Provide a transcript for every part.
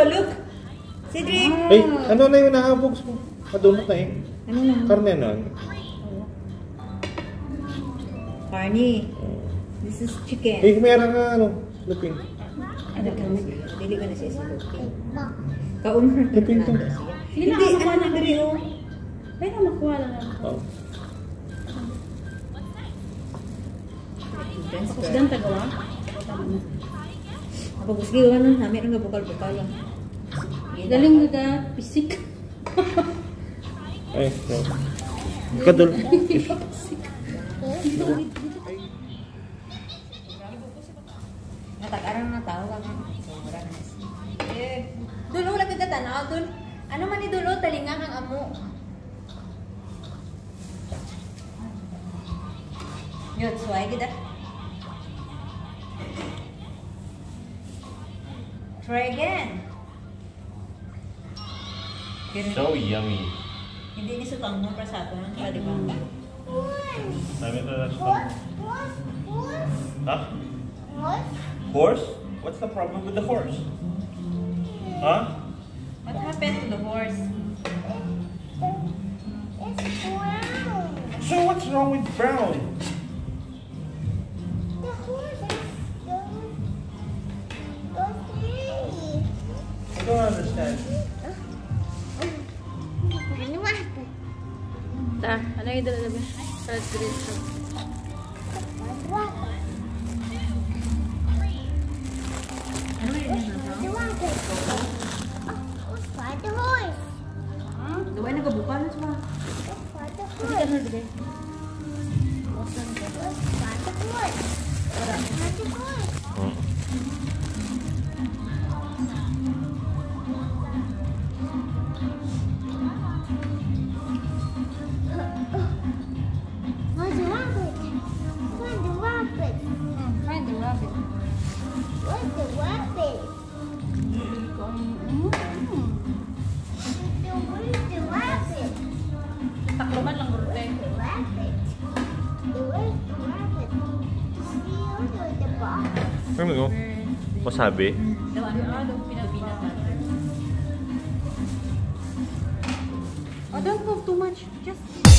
Though? Look! Cedric! Ay, ano na yung nahabog mo? Madunot na eh. Ano na? Karne na. Carney. This is chicken. Eh, meron nga ano. Lupin. Ano ka? Dili ko na siya si Loki. Kaumar na Lupin. Hindi na ano na dali oh. Pwede na makuha lang ako. Oh. Tapos gan tagawa. Na. Ako gusto ko ano, namin ang bukal-bukal lang. Galing mo pisik. Ay, no. Kadul. Natag-arang na tao lang. Sobra na siya. Eh, dulo lang kita tanaw. Dul, ano man ni dulo, talinga kang amo. Yun, suway kita. Try again. Ganun. So yummy. Hindi ni sutang mo para sa ato. Ano di ba? Sabi ito na Huh? Horse? Horse? What's the problem with the horse? Huh? What happened to the horse? It's brown. So what's wrong with brown? Ba? Sa Natin. Oh, don't move too much. Just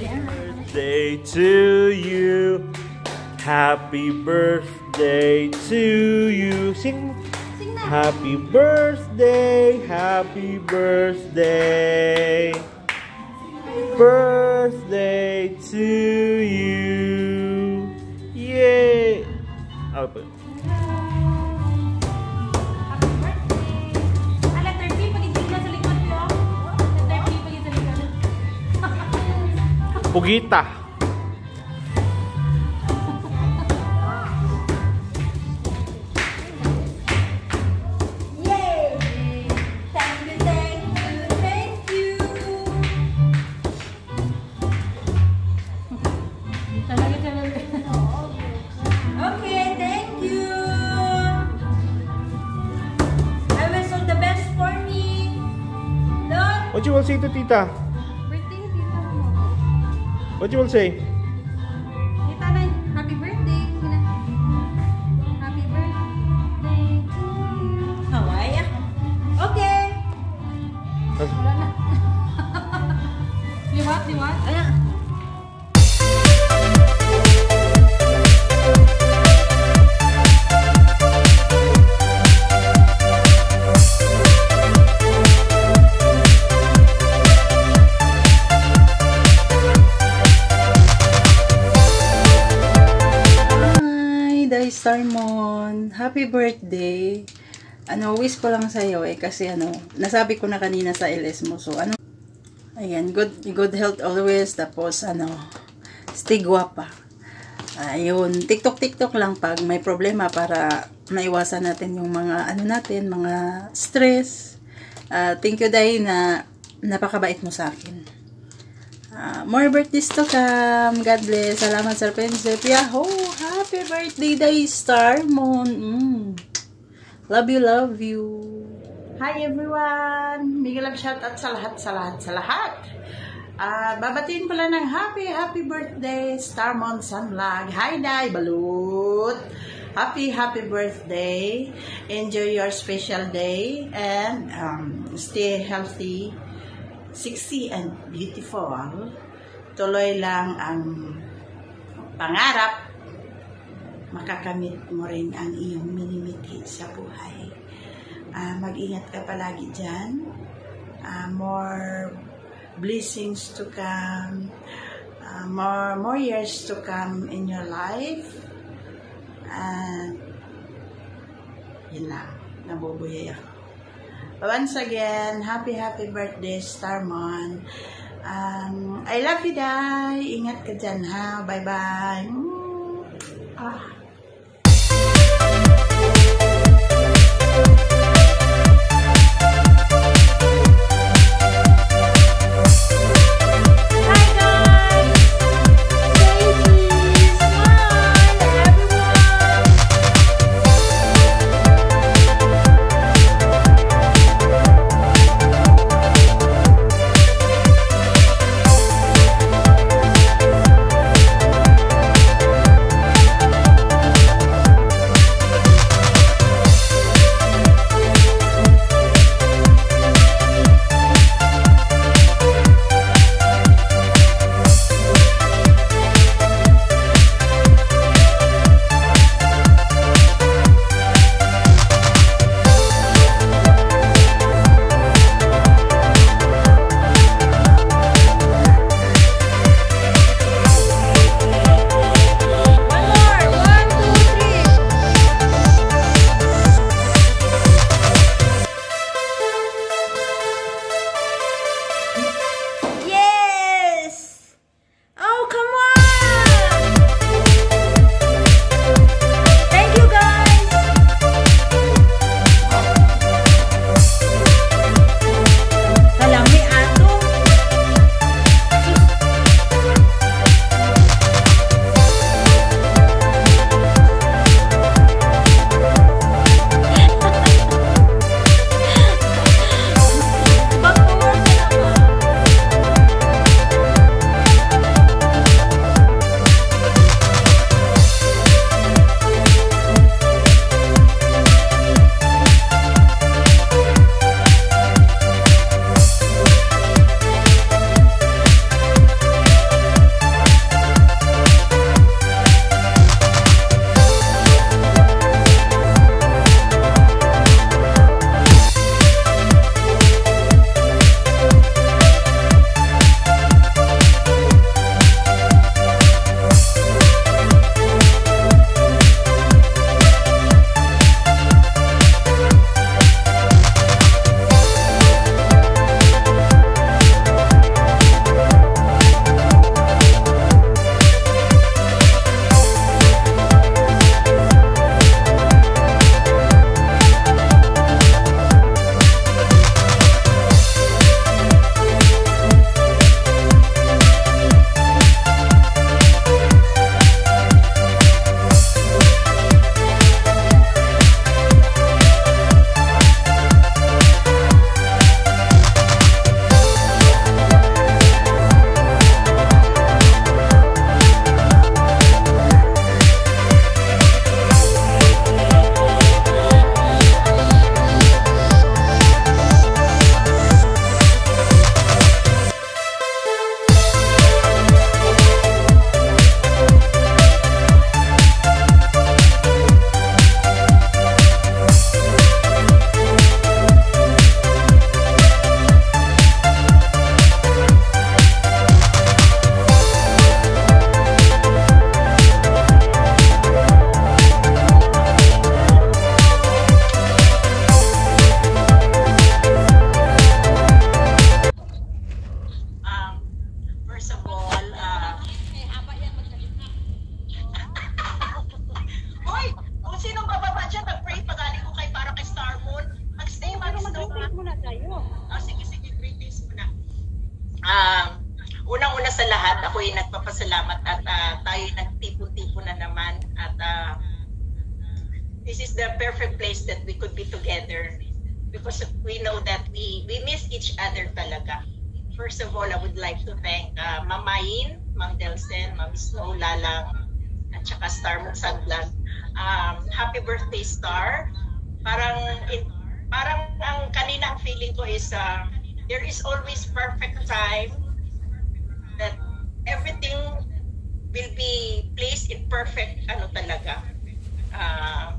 Birthday to you. Happy birthday to you. Sing. Sing. Happy birthday, happy birthday. Birthday to you. Yay. Open. Pugita. Yay! Thank you, thank you, thank you! Talaga talaga. Okay, thank you. I wish all the best for me. Lord, What you will say to Tita? What do you will say? Tita na, happy birthday. Happy birthday to you. Hawaii. Okay. Wala na. liwat, liwat. Starmon. Happy birthday. Ano, wish ko lang sa'yo eh, kasi ano, nasabi ko na kanina sa LS mo. So, ano, ayan, good, good health always. Tapos, ano, stay guwapa. Ayun, TikTok-TikTok lang pag may problema para maiwasan natin yung mga, ano natin, mga stress. Ah, thank you, Day, na napakabait mo sa akin. Ah, more birthdays to come. God bless. Salamat, Sir Pensep. Yahoo! Happy birthday, Day Star Moon. Mm. Love you, love you. Hi, everyone! Bigyan lang shout out sa lahat, sa lahat, sa lahat. Ah, babatiin pala ng happy, happy birthday, Starmon Sunlag. Hi, Day Balut! Happy, happy birthday. Enjoy your special day and um, stay healthy sexy and beautiful, tuloy lang ang pangarap, makakamit mo rin ang iyong minimithi sa buhay. Ah, mag-ingat ka palagi dyan. Ah, more blessings to come. Ah, more, more years to come in your life. And, yun lang. Nabubuyay ako. Once again, happy, happy birthday, Starmon. Um, I love you, Day. Ingat ka dyan, ha? Bye-bye. Mm. Ah. Nagpapasalamat at uh, tayo nagtipon-tipon na naman at uh, this is the perfect place that we could be together because we know that we we miss each other talaga. First of all, I would like to thank uh, Mamayin, Mang Delsen, Ma'am Snow Lalang, at saka Star Mugsadlan. Um, happy birthday, Star. Parang, in, parang ang kanina ang feeling ko is uh, there is always perfect time everything will be placed in perfect ano talaga. Uh,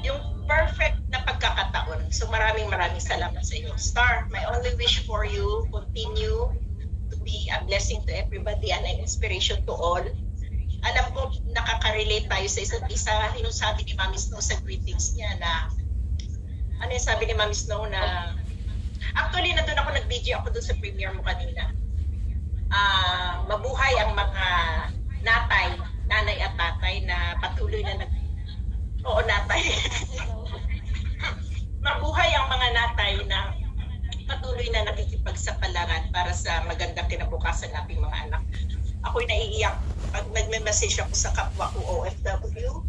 yung perfect na pagkakataon. So maraming maraming salamat sa iyo. Star, my only wish for you, continue to be a blessing to everybody and an inspiration to all. Alam ko, nakaka-relate tayo sa isa't isa. Yung sabi ni Mami Snow sa greetings niya na, ano yung sabi ni Mami Snow na, actually, nandun ako, nag-video ako dun sa premiere mo kanina. Uh, mabuhay ang mga natay, nanay at tatay na patuloy na nag Oo, natay. Mabuhay ang mga natay na patuloy na nakikipagsapalaran para sa magandang kinabukasan nating mga anak. Ako'y naiiyak pag nagme-message ako sa kapwa ko OFW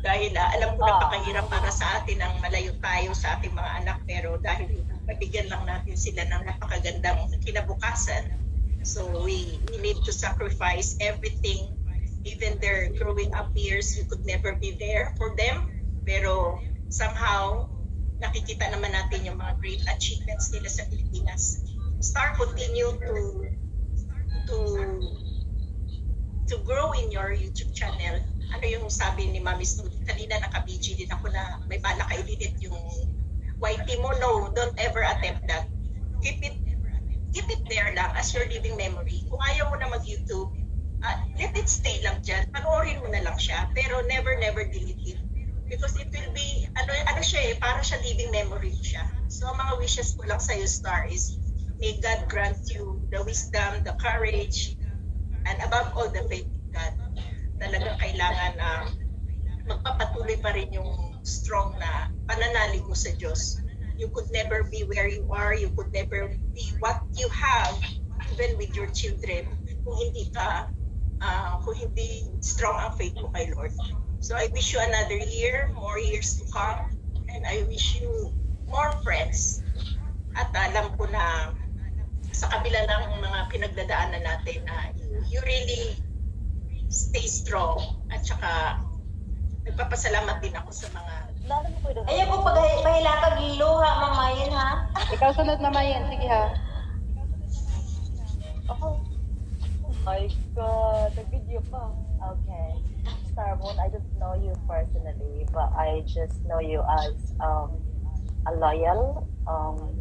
dahil uh, alam ko napakahirap para sa atin ang malayo tayo sa ating mga anak pero dahil mabigyan lang natin sila ng napakagandang kinabukasan so we, we need to sacrifice everything even their growing up years, you could never be there for them. Pero somehow, nakikita naman natin yung mga great achievements nila sa Pilipinas. Star, continue to to to grow in your YouTube channel. Ano yung sabi ni Mami Snood? Kanina naka-BG din ako na may bala ka yung YT mo. No, don't ever attempt that. Keep it keep it there lang as your living memory. Kung ayaw mo na mag-YouTube, uh, let it stay lang dyan. Panoorin mo na lang siya. Pero never, never delete it. Because it will be, ano, ano siya eh, para siya living memory siya. So, mga wishes ko lang sa'yo, Star, is may God grant you the wisdom, the courage, and above all, the faith in God. Talagang kailangan uh, magpapatuloy pa rin yung strong na pananalig mo sa Diyos. You could never be where you are. You could never be what you have, even with your children, kung hindi ka uh, kung hindi strong ang faith mo kay Lord. So I wish you another year, more years to come, and I wish you more friends. At alam ko na sa kabila ng mga pinagdadaanan natin na you really stay strong at saka nagpapasalamat din ako sa mga Ayan po, pag pahilakag luha, mamayin ha. Ikaw sunod na mayin, sige ha. My god, the video pa. Okay. Star Moon, I don't know you personally, but I just know you as um, a loyal, um,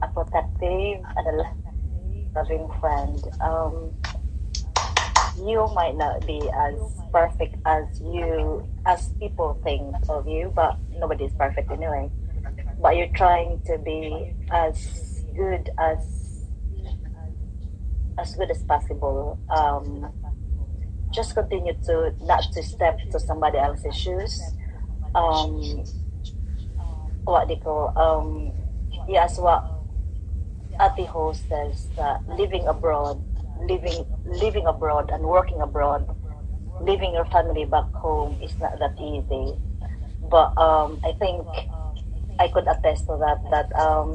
a protective, and a loving friend. Um, you might not be as perfect as you as people think of you, but nobody's perfect anyway. But you're trying to be as good as as good as possible. Um, just continue to not to step to somebody else's shoes. Um, what they call um, yes, what Ati host says living abroad, living living abroad and working abroad, leaving your family back home is not that easy. But um, I think I could attest to that. That um,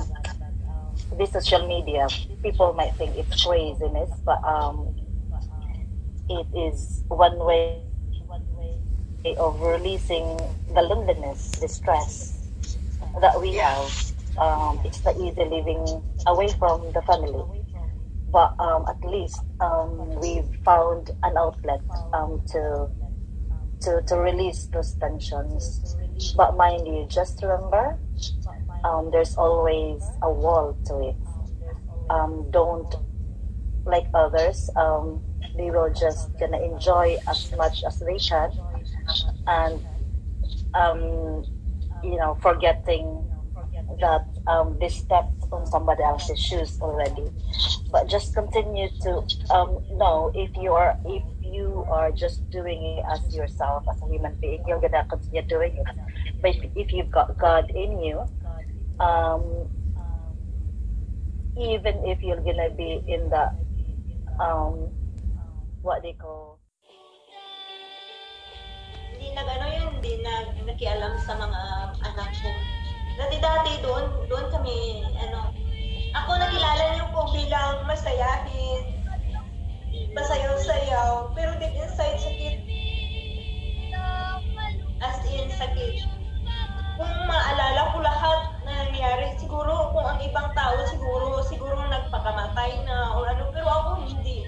this social media, people might think it's craziness, but um, it is one way of releasing the loneliness, the stress that we have. Um, it's the easy living away from the family. But um, at least um, we've found an outlet um, to, to to release those tensions. But mind you, just remember um, there's always a wall to it. Um, don't like others. Um, they will just gonna enjoy as much as they can, and um, you know, forgetting that um, they stepped on somebody else's shoes already. But just continue to um, know if you are if you are just doing it as yourself as a human being, you're gonna continue doing it. But if, if you've got God in you, um, even if you're gonna be in the um, what they call, hindi nag ano yun, hindi nag nakialam sa mga anak ko. Dati-dati doon, doon kami, ano, ako nakilala niyo po bilang masayahin, masayaw-sayaw, pero deep inside sakit. As in, sakit. Kung maalala ko lahat na nangyari, siguro kung ang ibang tao siguro, siguro nagpakamatay na o ano, pero ako hindi.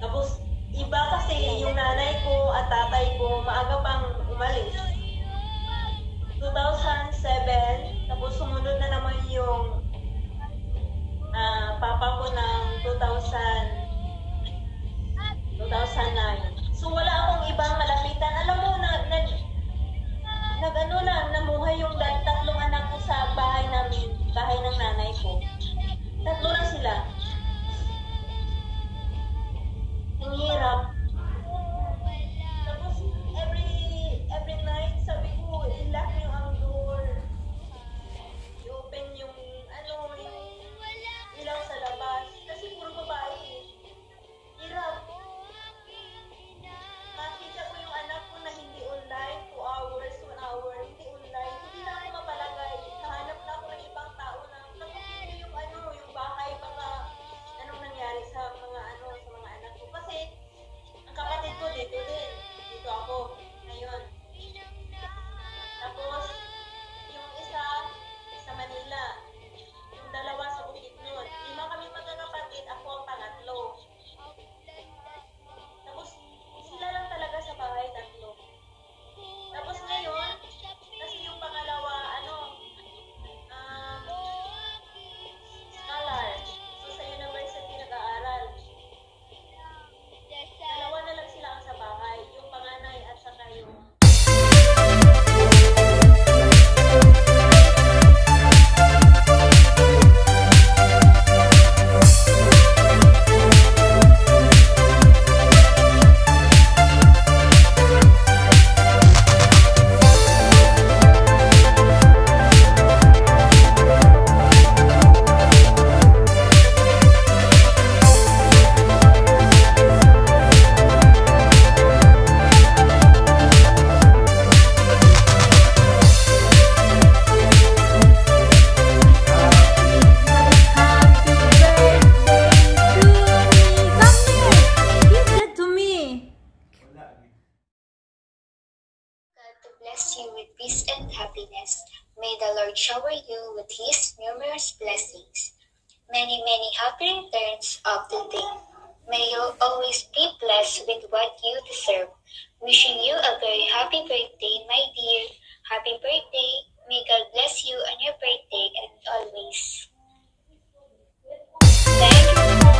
Tapos, iba kasi yung nanay ko at tatay ko maaga pang umalis. 2007, tapos sumunod na naman yung ah, papa ko ng Lord shower you with his numerous blessings. Many, many happy turns of the day. May you always be blessed with what you deserve. Wishing you a very happy birthday, my dear. Happy birthday. May God bless you on your birthday and always. Thank you.